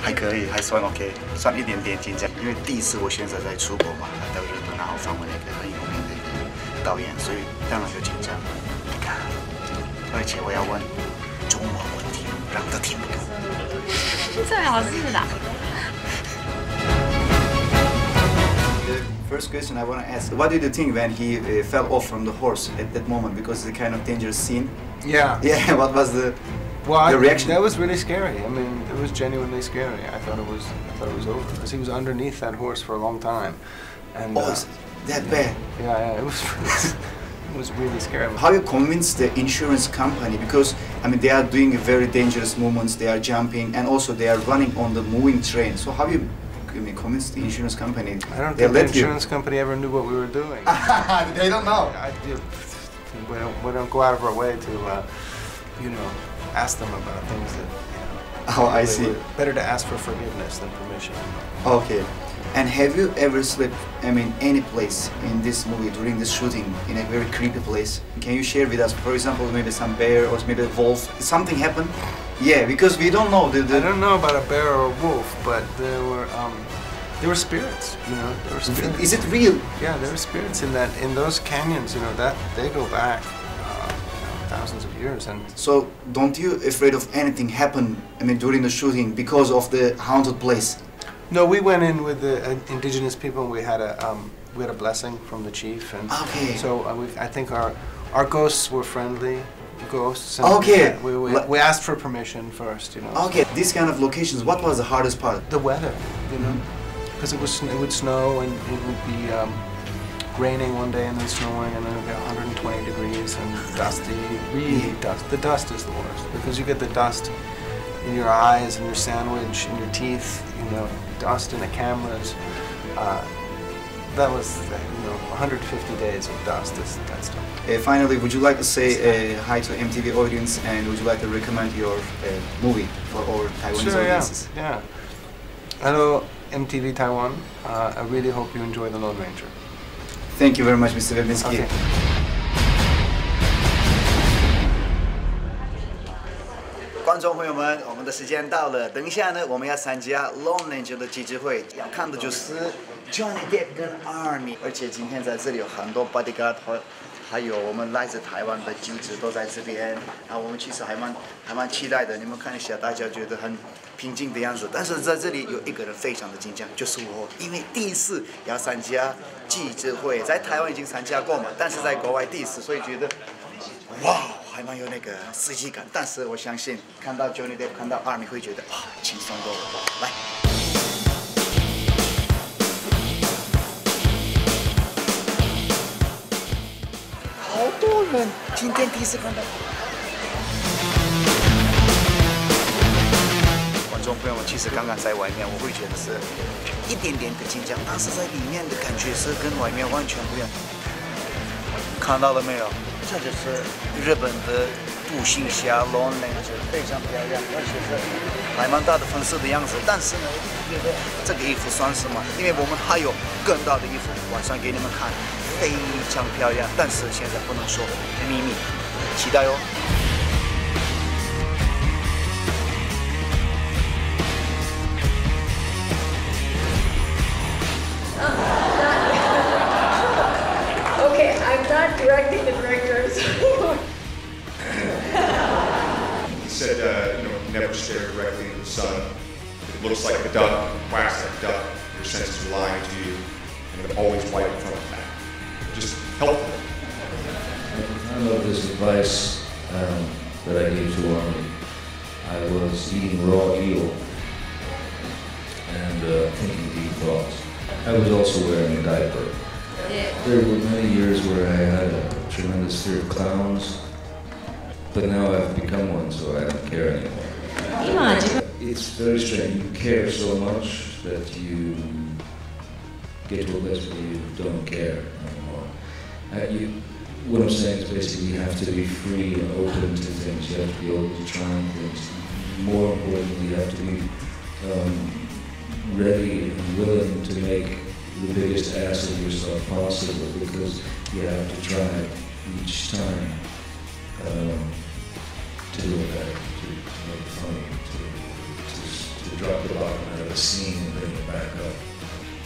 还可以，还算 OK，算一点点紧张，因为第一次我选择在出国嘛，来到日本，然后访问一个很有名的一个导演，所以当然有紧张。你看，而且我要问中文问题，让他听不懂。最好是的。 The first question I want to ask: What did you think when he uh, fell off from the horse at that moment? Because it's a kind of dangerous scene. Yeah. Yeah. What was the Well, I, the reaction? that was really scary. I mean, it was genuinely scary. I thought it was, I thought it was over because he was underneath that horse for a long time, and Oh, uh, that bad. yeah, yeah, it was, it was really scary. How you convince the insurance company? Because I mean, they are doing very dangerous movements. They are jumping, and also they are running on the moving train. So how you, I mean, convince the insurance company? I don't think the let you- insurance company ever knew what we were doing. they don't know. I, you- we, don't, we don't go out of our way to, uh, you know, ask them about things that. Oh, I see. Better to ask for forgiveness than permission. Okay. And have you ever slept, I mean, any place in this movie during the shooting in a very creepy place? Can you share with us, for example, maybe some bear or maybe a wolf? Something happened? Yeah, because we don't know. The, the, I don't know about a bear or a wolf, but there were um, there were spirits. You know, there were spirits. Is it real? Yeah, there were spirits in that in those canyons. You know that they go back thousands of years, and So don't you afraid of anything happen? I mean, during the shooting because of the haunted place? no, we went in with the uh, indigenous people. and We had a um, we had a blessing from the chief, and Okay. so uh, we, I think our our ghosts were friendly ghosts. and Okay. We, we, we asked for permission first. You know. Okay, these kind of locations. What was the hardest part? the weather, you know, because it was it would snow and it would be um, raining one day and then snowing and then it get 120 degrees and dusty, really dust. The dust is the worst because you get the dust in your eyes and your sandwich and your teeth, you know, dust in the cameras. Uh, that was, you know, 150 days of dust. Is that stuff. Uh, finally, would you like to say uh, hi to MTV audience and would you like to recommend your uh, movie for our Taiwanese Sure, yeah, audiences? yeah. Hello, MTV Taiwan. Uh, I really hope you enjoy The Lone Ranger. Thank you very much, Mr. Webinski. Okay. 观众朋友们，我们的时间到了。等一下呢，我们要参加 Lone Ranger 的记者会，要看的就是 Johnny Depp 跟 Army，而且今天在这里有很多 bodyguard 和还有我们来自台湾的记者都在这边。然后我们其实还蛮还蛮期待的，你们看一下，大家觉得很平静的样子。但是在这里有一个人非常的紧张，就是我，因为第一次要参加记者会，在台湾已经参加过嘛，但是在国外第一次，所以觉得。哇，还蛮有那个刺激感。但是我相信，看到 Johnny 看到 Army 会觉得哇，轻松多了。来。今天第一次看到。观众朋友们，其实刚刚在外面，我会觉得是一点点的紧张，但是在里面的感觉是跟外面完全不一样。看到了没有？这就是日本的步行侠 Lone Ranger，非常漂亮，而且是还蛮大的粉丝的样子。但是呢，这个衣服算什么？因为我们还有更大的衣服，晚上给你们看，非常漂亮。但是现在不能说秘密，期待哦。 Okay, I'm not directing the directors. He said, uh, you know, never stare directly into the sun. It looks like a duck, quacks like a duck. Your senses are lying to you, and it always right in front of that. Just help them. I love this advice um, that I gave to Armie. I was eating raw eel and uh, thinking deep thoughts. I was also wearing a diaper. There were many years where I had a tremendous fear of clowns, but now I've become one, so I don't care anymore. It's very strange. You care so much that you get to a place where you don't care anymore. Uh, you, what I'm saying is basically you have to be free and open to things. You have to be open to trying things. More importantly, you have to be um, ready and willing to make the biggest ass of yourself possible because you have to try each time um, to do it better, to, to make it funny, to, to, to drop the bottom out of a scene and bring it back up.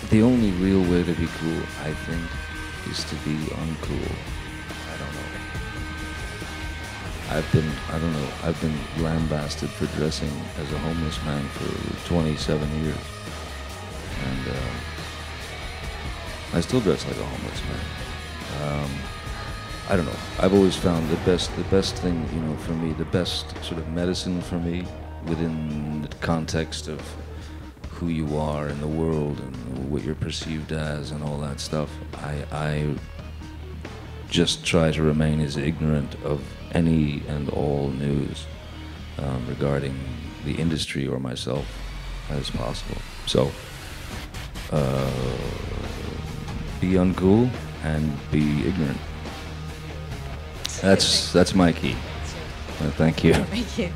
The only real way to be cool, I think, is to be uncool. I don't know. I've been, I don't know, I've been lambasted for dressing as a homeless man for 27 years. And uh, I still dress like a homeless man. Um, I don't know. I've always found the best, the best thing, you know, for me, the best sort of medicine for me within the context of who you are in the world and what you're perceived as and all that stuff. I, I just try to remain as ignorant of any and all news um, regarding the industry or myself as possible. So, uh, be uncool and be ignorant. That's that's my key. Thank you. Thank you.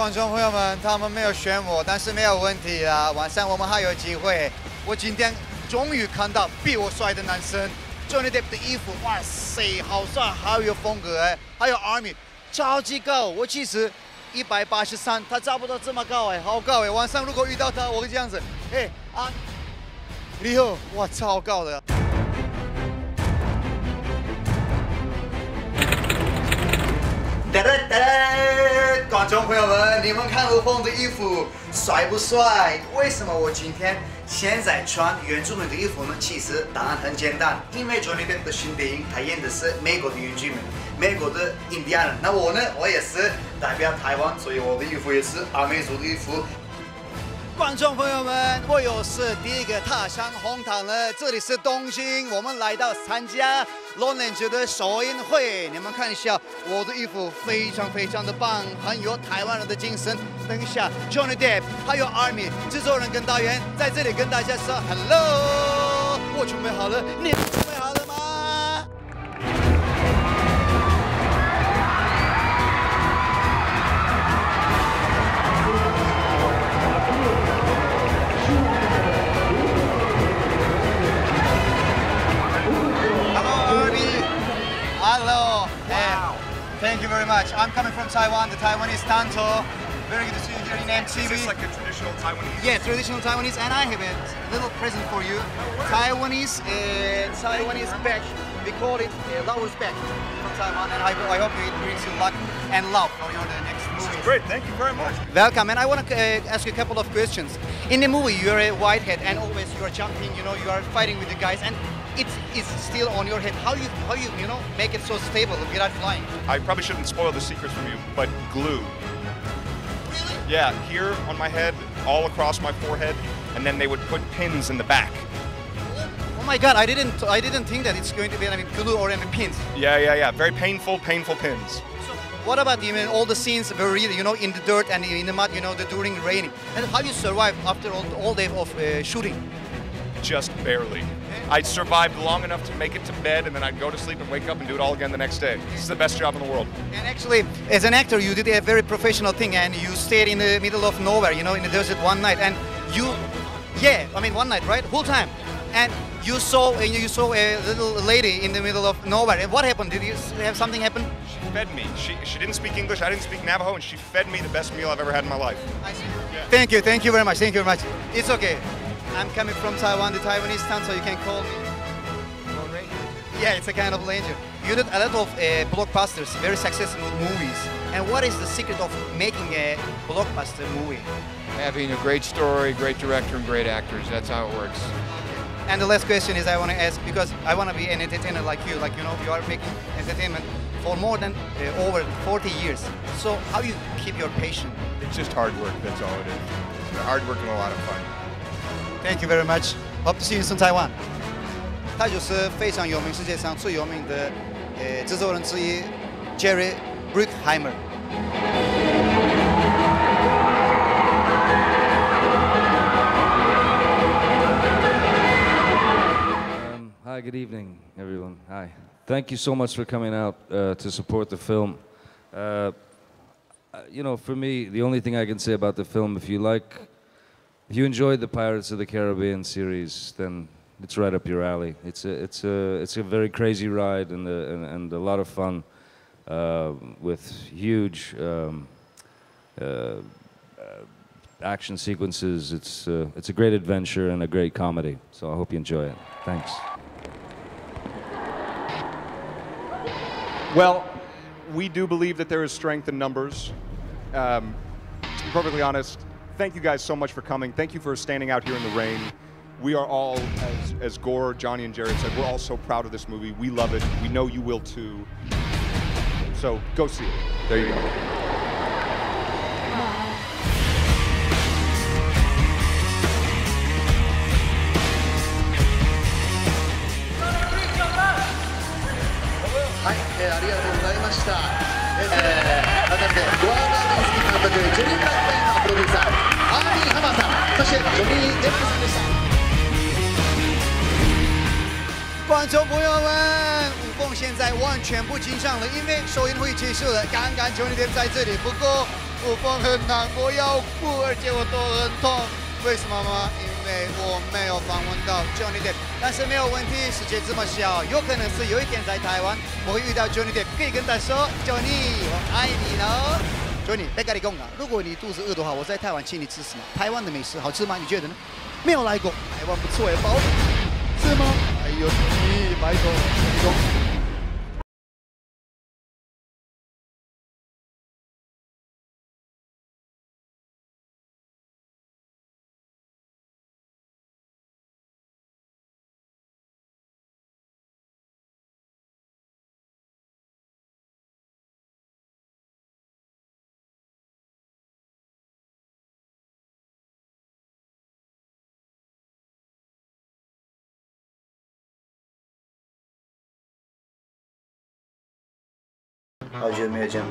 观众朋友们，他们没有选我，但是没有问题啊。晚上我们还有机会。我今天终于看到比我帅的男生，Johnny Depp 的衣服，哇塞，好帅，好有风格哎。还有 Army，超级高。我其实一百八十三，他差不多这么高哎，好高哎。晚上如果遇到他，我会这样子，哎啊，你好，哇，超高的。观众朋友们，你们看我风的衣服帅不帅？为什么我今天现在穿原住民的衣服呢？其实答案很简单，因为这里边的新电影他演的是美国的原住民，美国的印第安人。那我呢，我也是代表台湾，所以我的衣服也是阿美族的衣服。观众朋友们，我又是第一个踏上红毯了。这里是东京，我们来到参加 London 的首映会。你们看一下，我的衣服非常非常的棒，很有台湾人的精神。等一下，Johnny Depp 还有 Army 制作人跟导演在这里跟大家说 Hello，我准备好了，你 much. I'm coming from Taiwan, the Taiwanese Tonto. Very good to see you here in MTV. Is this like a traditional Taiwanese? Yeah, traditional Taiwanese, and I have a little present for you. Taiwanese, uh, Taiwanese back. We call it uh, Lover's bag from Taiwan, and I, I hope it brings you luck and love for your the next movie. Great, thank you very much. Welcome, and I want to uh, ask you a couple of questions. In the movie, you're a whitehead, and always you are jumping. You know, you are fighting with the guys, and it's still on your head. How you how you you know make it so stable without flying? I probably shouldn't spoil the secrets from you, but glue. Really? Yeah, here on my head, all across my forehead, and then they would put pins in the back. Oh my God, I didn't I didn't think that it's going to be I mean glue or any pins. Yeah, yeah, yeah. Very painful, painful pins. So What about you mean all the scenes were really you know in the dirt and in the mud you know the during raining and how you survive after all, all day of uh, shooting? Just barely. I survived long enough to make it to bed, and then I'd go to sleep and wake up and do it all again the next day. This is the best job in the world. And actually, as an actor, you did a very professional thing, and you stayed in the middle of nowhere, you know, in the desert one night, and you, yeah, I mean one night, right, whole time, and you saw and you saw a little lady in the middle of nowhere. What happened? Did you have something happen? She fed me. She, she didn't speak English, I didn't speak Navajo, and she fed me the best meal I've ever had in my life. I see. Thank you, thank you very much, thank you very much. It's okay. I'm coming from Taiwan, the Taiwanese town, so you can call me. Yeah, it's a kind of ranger. You did a lot of uh, blockbusters, very successful movies. And what is the secret of making a blockbuster movie? Having a great story, great director, and great actors. That's how it works. And the last question is I want to ask because I want to be an entertainer like you, like you know, you are making entertainment for more than uh, over 40 years. So how you keep your patience? It's just hard work, that's all it is. Hard work and a lot of fun. Thank you very much. Hope to see you in Taiwan. 他就是非常有名，世界上最有名的呃制作人之一，Jerry Bruckheimer。 Um, hi, good evening, everyone. Hi. Thank you so much for coming out uh, to support the film. Uh, uh, you know, for me, the only thing I can say about the film, if you like if you enjoyed the Pirates of the Caribbean series, then it's right up your alley. It's a, it's a, it's a very crazy ride and a, and, and a lot of fun uh, with huge um, uh, uh, action sequences. It's, uh, it's a great adventure and a great comedy. So I hope you enjoy it. Thanks. Well, we do believe that there is strength in numbers. Um, to be perfectly honest, thank you guys so much for coming. Thank you for standing out here in the rain. We are all, as, as Gore, Johnny, and Jerry said, we're all so proud of this movie. We love it. We know you will too. So go see it. There you go. 观众朋友们，五凤现在完全不紧张了，因为首映会结束了。刚刚 Johnny 在在这里，不过五凤很难过，要哭，而且我都很痛。为什么吗？因为我没有访问到 Johnny Depp，但是没有问题，世界这么小，有可能是有一天在台湾我会遇到 Johnny Depp，可以跟他说 Johnny，我爱你 Johnny，在跟你讲啊，如果你肚子饿的话，我在台湾请你吃什么？台湾的美食好吃吗？你觉得呢？没有来过，台湾不错哎，包是吗？哎呦，你拜托，你讲。好久没有讲。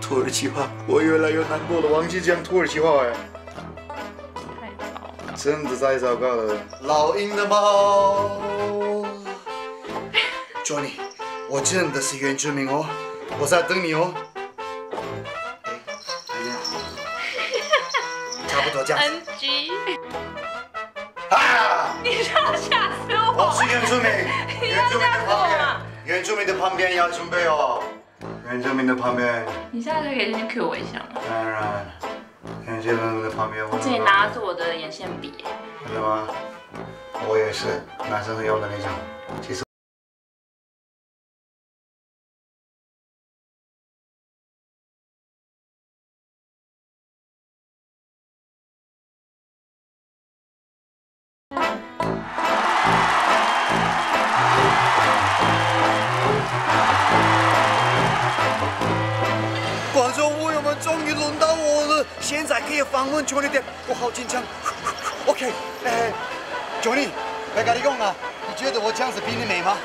土耳其话，我越来越难过了，忘记讲土耳其话哎，太糟了。真的太糟糕了。老鹰的猫，Johnny，我真的是原住民哦，我在等你哦。哎，哎呀，差不多这样。子 NG，啊！你这样吓死我！我是原住民，你原住民要吓死我的旁边吗，原住民的旁边要准备哦，原住民的旁边，你现在可以先 Q 我一下吗？当然，原住民的旁边我。这里拿的是我的眼线笔，真的吗？我也是，男生会用的那种。其实。终于轮到我了，现在可以访问 Johnny 的我好紧张。OK，哎，Johnny，来跟你讲啊，你觉得我这样子比你美吗？